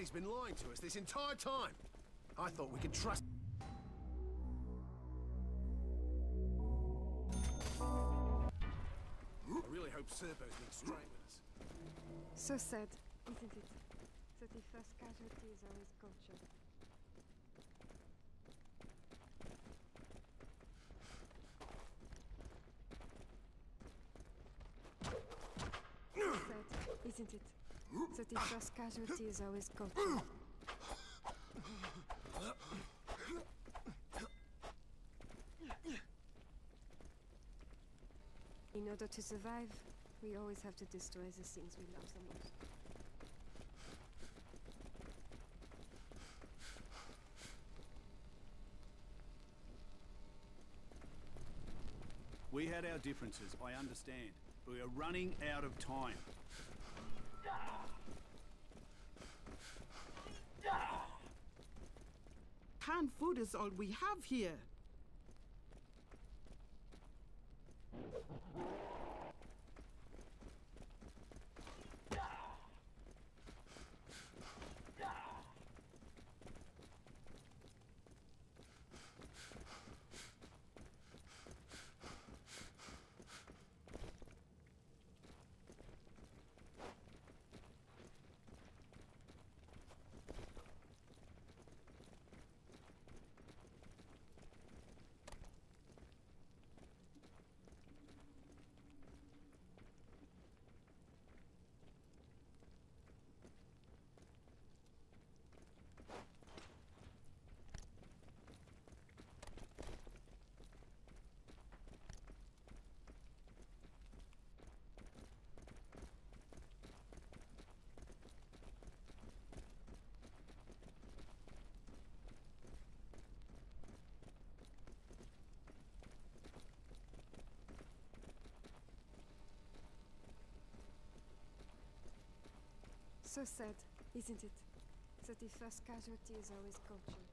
Daddy's been lying to us this entire time. I thought we could trust... I really hope Serpo's been straight with us. So sad, isn't it? That the first casualty is always culture. Sad, isn't it? Casualty is always culture. In order to survive, we always have to destroy the things we love the most. We had our differences, I understand. We are running out of time. Canned food is all we have here. So sad, isn't it? That the first casualty is always culture.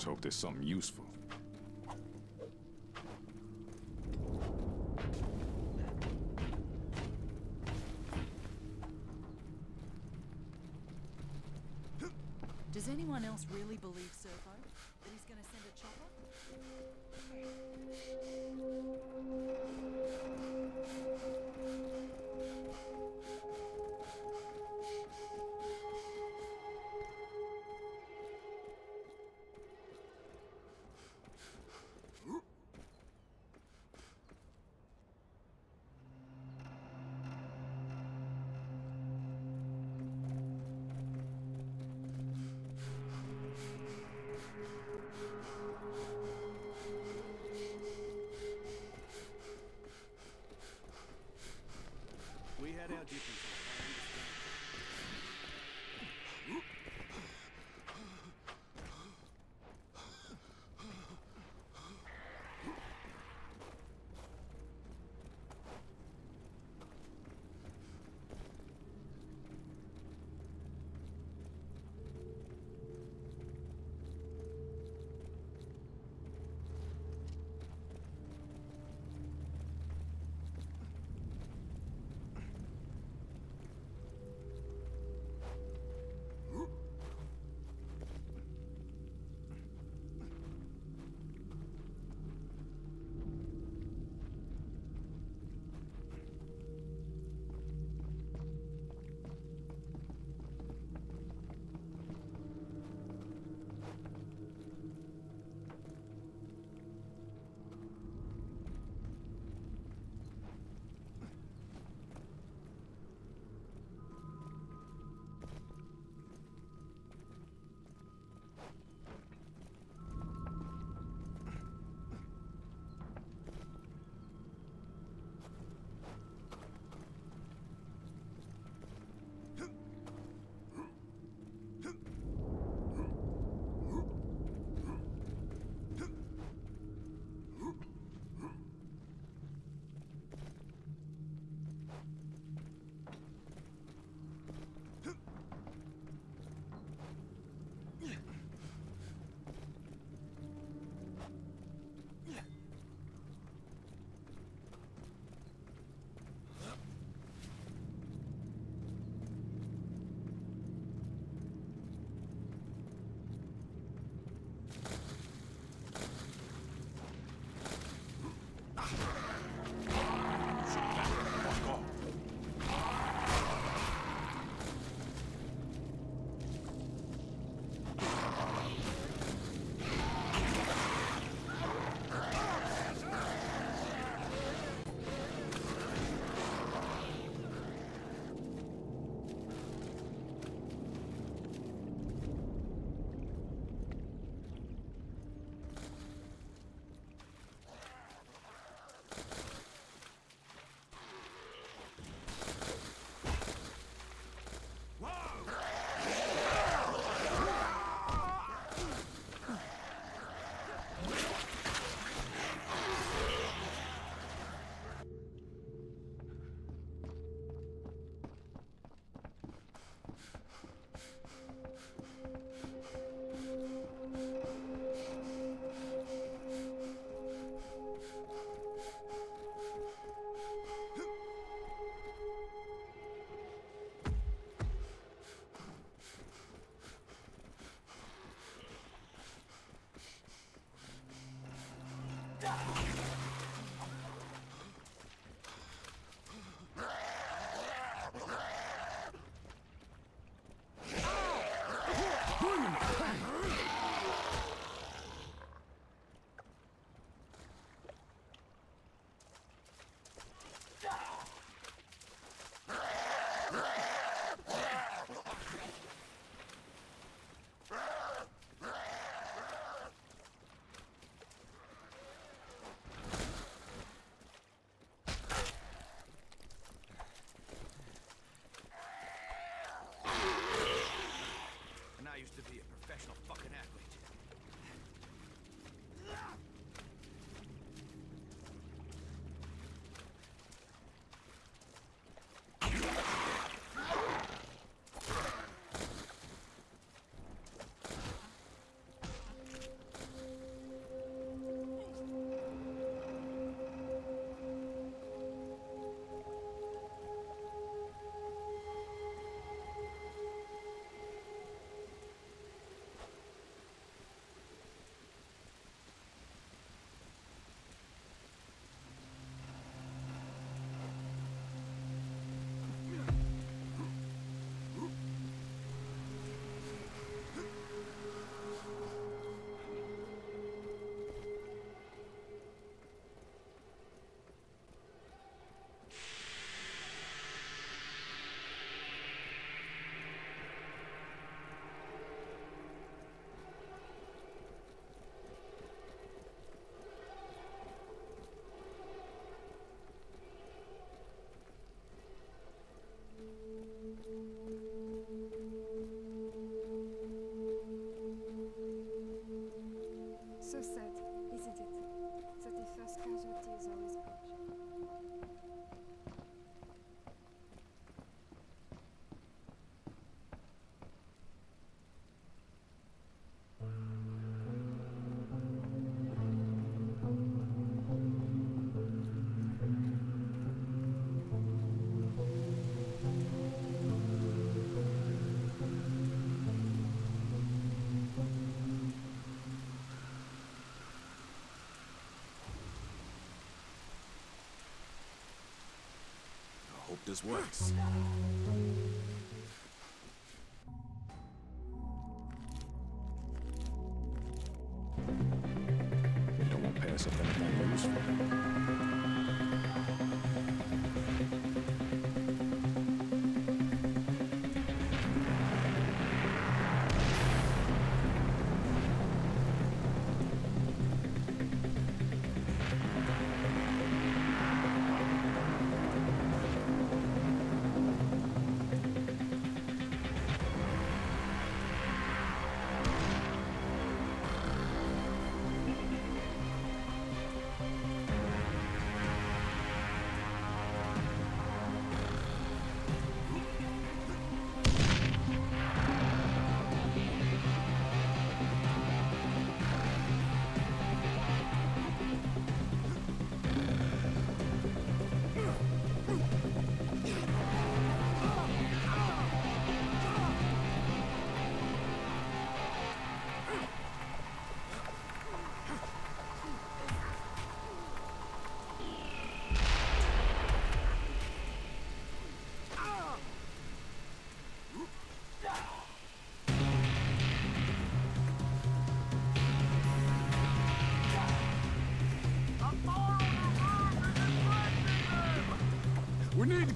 Let's hope there's something useful. Does anyone else really believe? That this works. Don't want to pass up anything useful.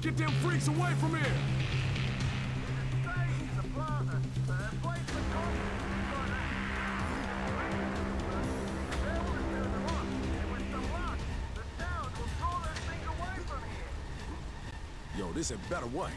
Get them freaks away from here! Yo, this had better work.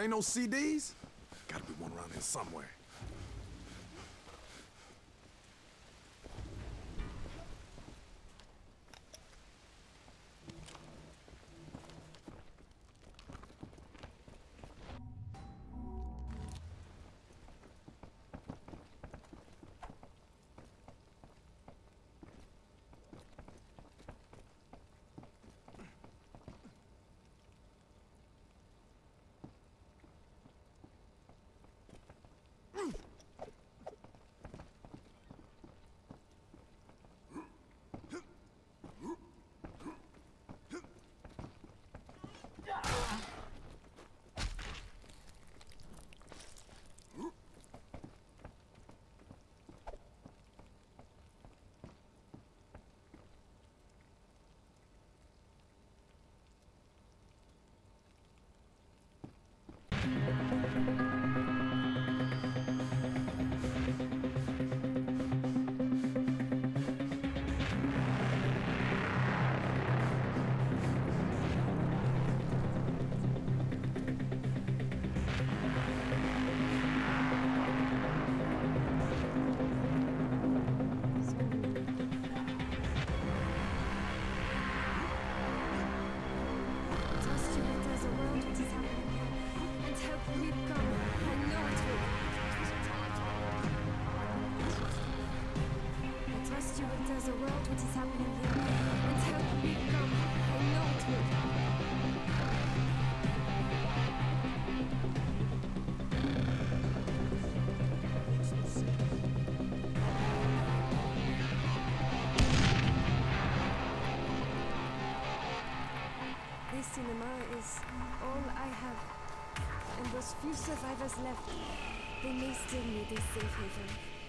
There ain't no CDs? Gotta be one around here somewhere. What is happening here me come. I know it will. This cinema is all I have. And those few survivors left, they may still need a safe haven.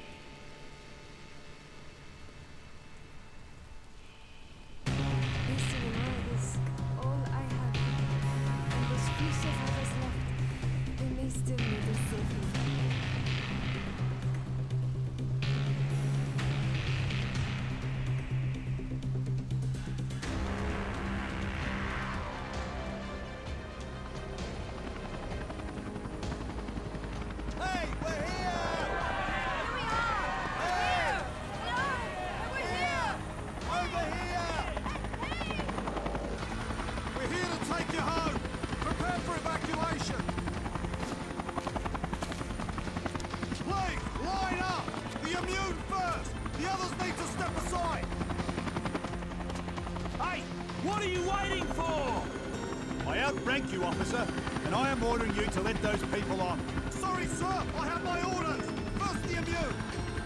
To let those people on. Sorry, sir. I have my orders. First the immune.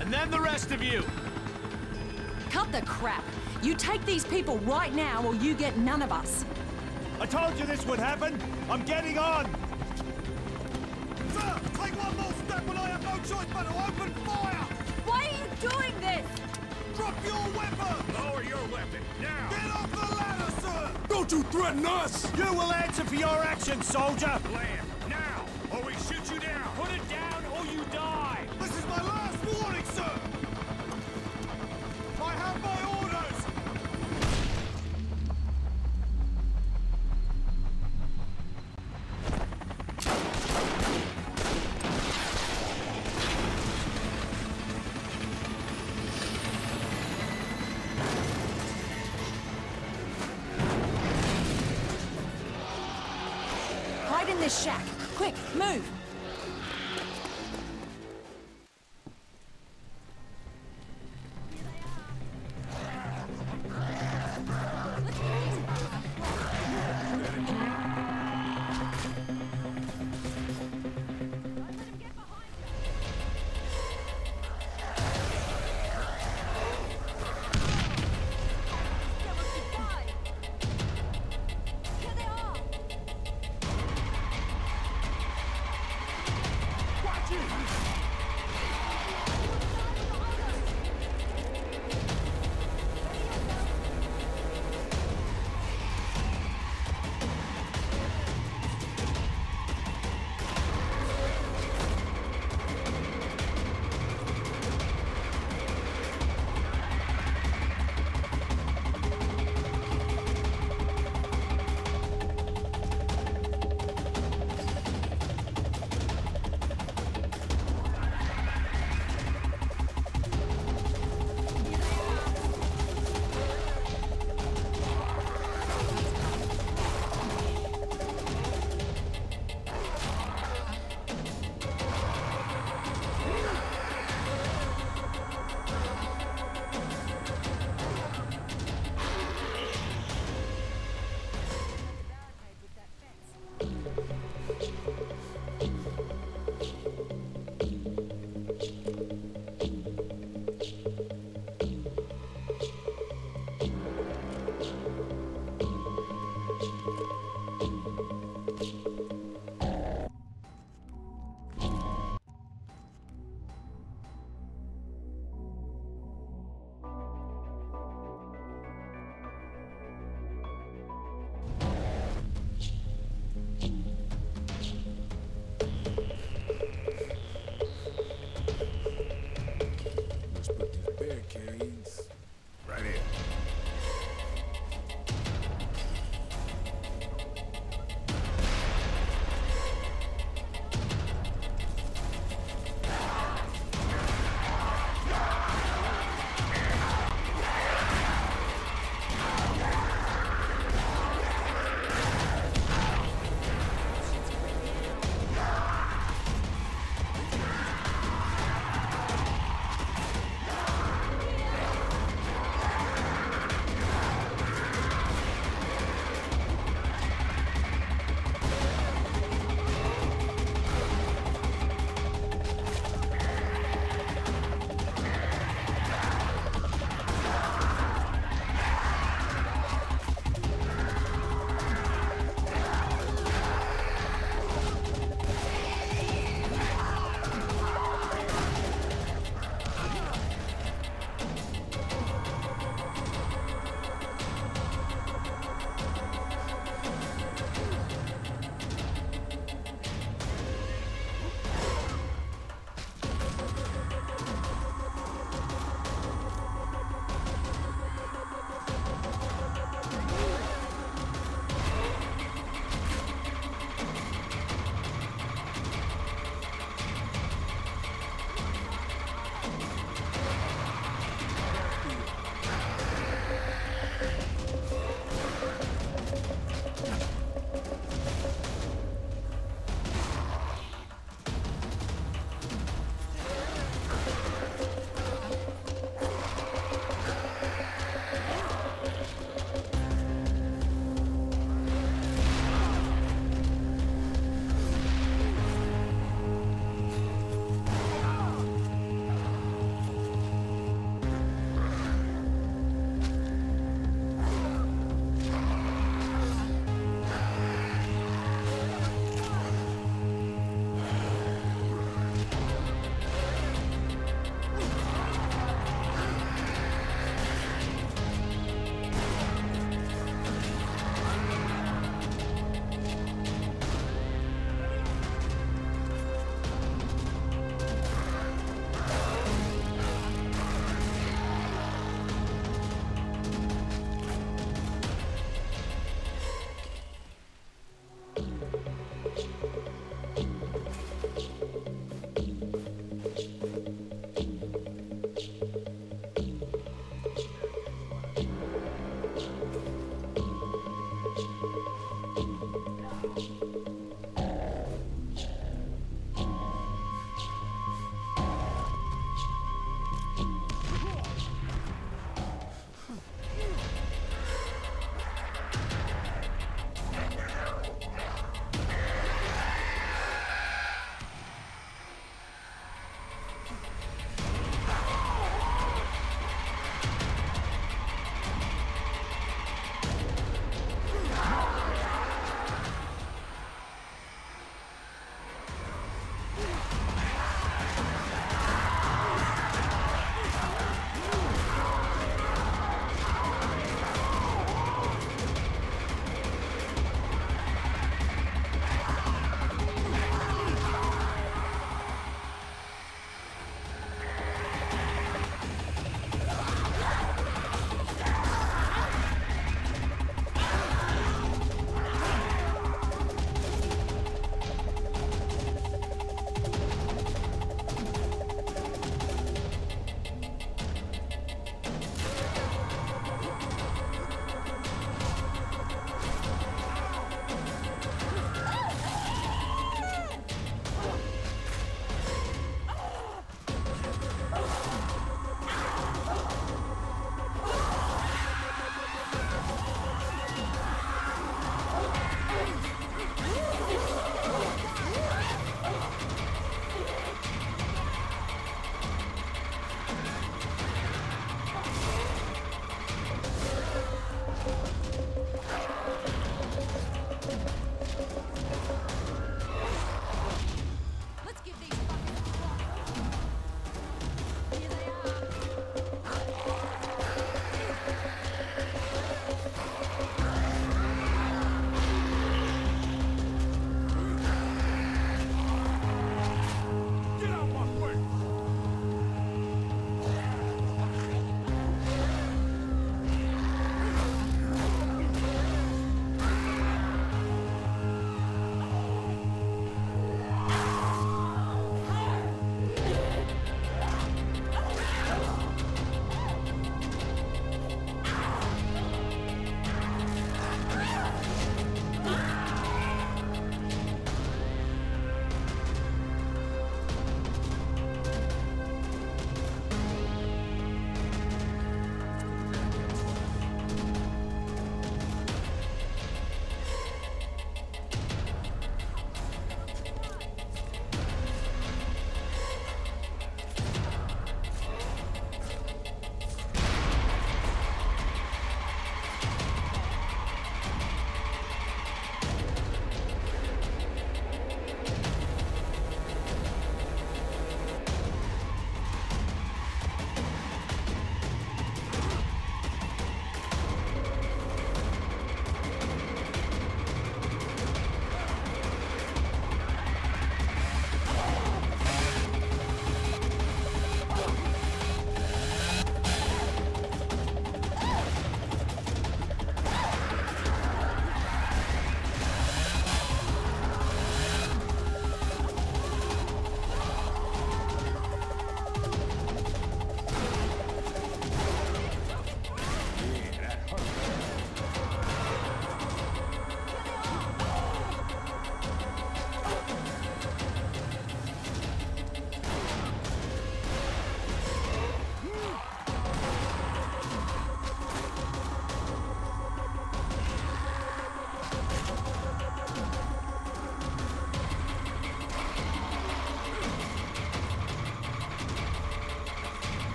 And then the rest of you. Cut the crap. You take these people right now or you get none of us. I told you this would happen. I'm getting on. Sir, take one more step and I have no choice but to open fire. Why are you doing this? Drop your weapon. Lower your weapon, now. Get off the ladder, sir. Don't you threaten us! You will answer for your actions, soldier. Land,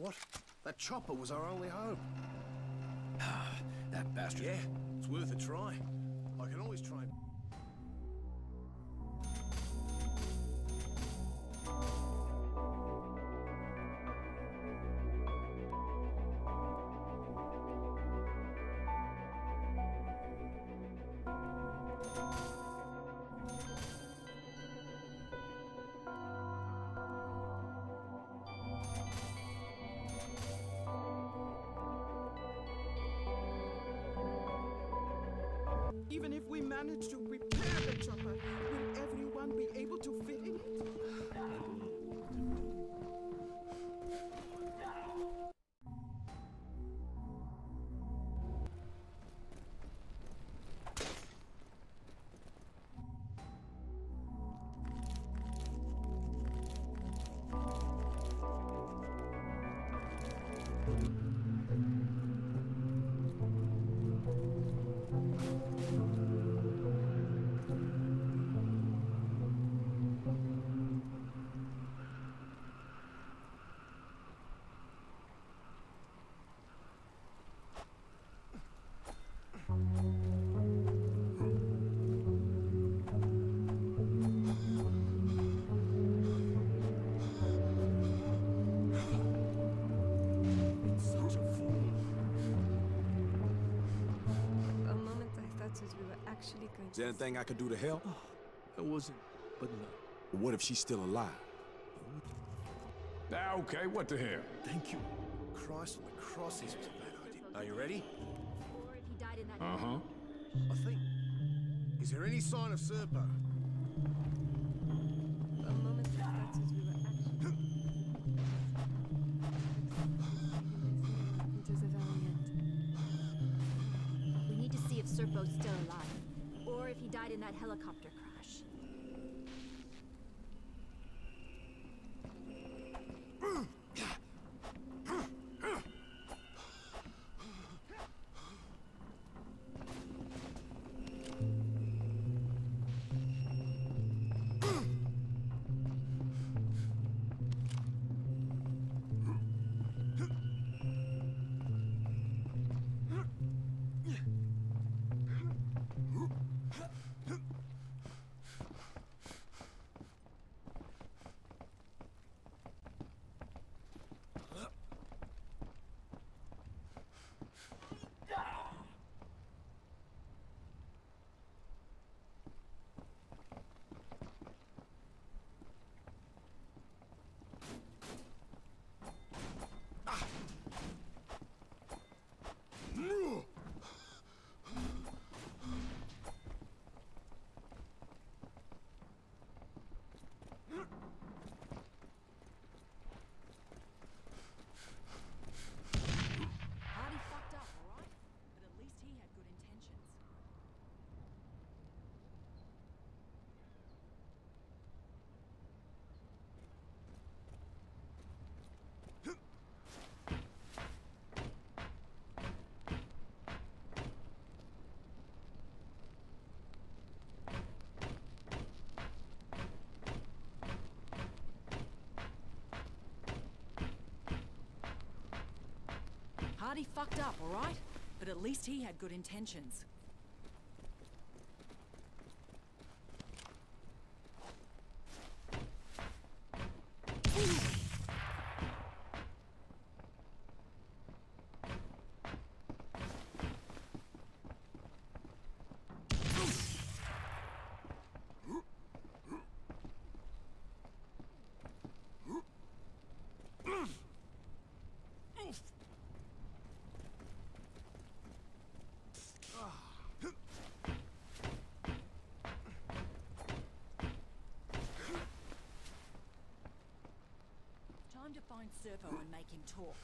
what? That chopper was our only hope. Ah, that bastard. Yeah, it's worth a try. Even if we manage to repair the chopper, will everyone be able to fit in actually going Is there anything I could do to help? There wasn't, but no. What if she's still alive? Ah, okay, what the hell? Thank you. Christ on the cross, this was a bad idea. Are you ready? Or if he died in that. Uh-huh. I think. Is there any sign of Serpo? Died in that helicopter crash. Hardy fucked up, alright? But at least he had good intentions. Hardy fucked up, alright? But at least he had good intentions. Time to find Serpo and make him talk.